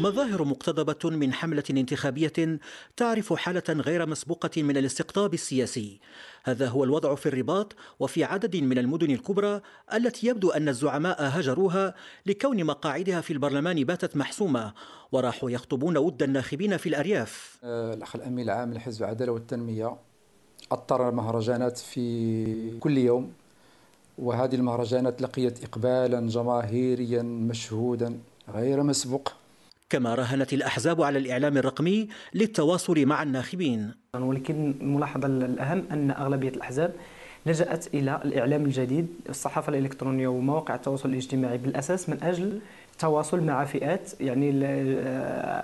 مظاهر مقتضبة من حملة انتخابية تعرف حالة غير مسبوقة من الاستقطاب السياسي. هذا هو الوضع في الرباط وفي عدد من المدن الكبرى التي يبدو أن الزعماء هجروها لكون مقاعدها في البرلمان باتت محسومة وراحوا يخطبون ود الناخبين في الأرياف. الأخ الأمين العام لحزب العدالة والتنمية أطر مهرجانات في كل يوم وهذه المهرجانات لقيت إقبالا جماهيريا مشهودا غير مسبوق. كما راهنت الأحزاب على الإعلام الرقمي للتواصل مع الناخبين. ولكن الملاحظة الأهم أن أغلبية الأحزاب لجأت إلى الإعلام الجديد الصحافة الإلكترونية ومواقع التواصل الاجتماعي بالأساس من أجل التواصل مع فئات يعني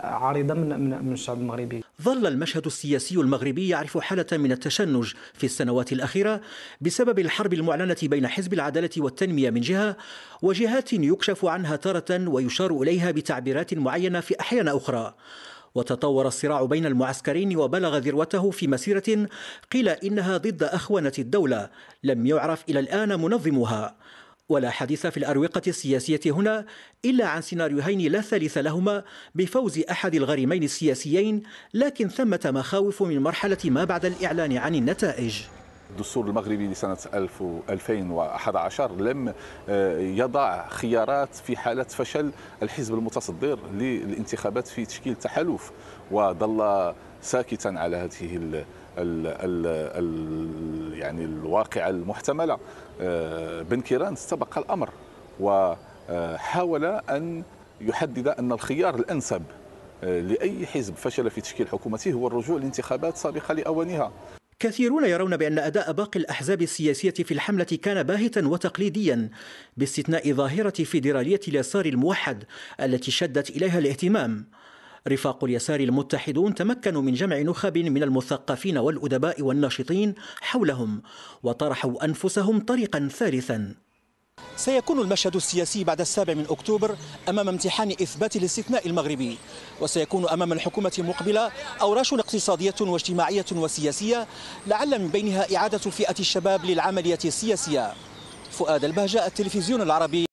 عريضة من الشعب المغربي. ظل المشهد السياسي المغربي يعرف حالة من التشنج في السنوات الأخيرة بسبب الحرب المعلنة بين حزب العدالة والتنمية من جهة وجهات يكشف عنها تارة ويشار إليها بتعبيرات معينة في أحيان أخرى. وتطور الصراع بين المعسكرين وبلغ ذروته في مسيرة قيل إنها ضد أخونة الدولة لم يعرف إلى الآن منظمها. ولا حديث في الأروقة السياسية هنا إلا عن سيناريوهين لا ثالث لهما بفوز أحد الغريمين السياسيين لكن ثمة مخاوف من مرحلة ما بعد الإعلان عن النتائج. الدستور المغربي لسنة 2011 لم آه، يضع خيارات في حالة فشل الحزب المتصدر للانتخابات في تشكيل تحالف وظل ساكتا على هذه ال ال ال يعني الواقعة المحتملة آه، بن كيران استبق الأمر وحاول أن يحدد أن الخيار الأنسب آه، لأي حزب فشل في تشكيل حكومته هو الرجوع لانتخابات سابقة لأوانها. كثيرون يرون بأن أداء باقي الأحزاب السياسية في الحملة كان باهتا وتقليديا باستثناء ظاهرة فيدرالية اليسار الموحد التي شدت إليها الاهتمام. رفاق اليسار المتحدون تمكنوا من جمع نخب من المثقفين والأدباء والناشطين حولهم وطرحوا أنفسهم طريقا ثالثا. سيكون المشهد السياسي بعد السابع من أكتوبر أمام امتحان إثبات الاستثناء المغربي وسيكون أمام الحكومة المقبلة أوراش اقتصادية واجتماعية وسياسية لعل من بينها إعادة فئة الشباب للعملية السياسية. فؤاد البهجاء التلفزيون العربي.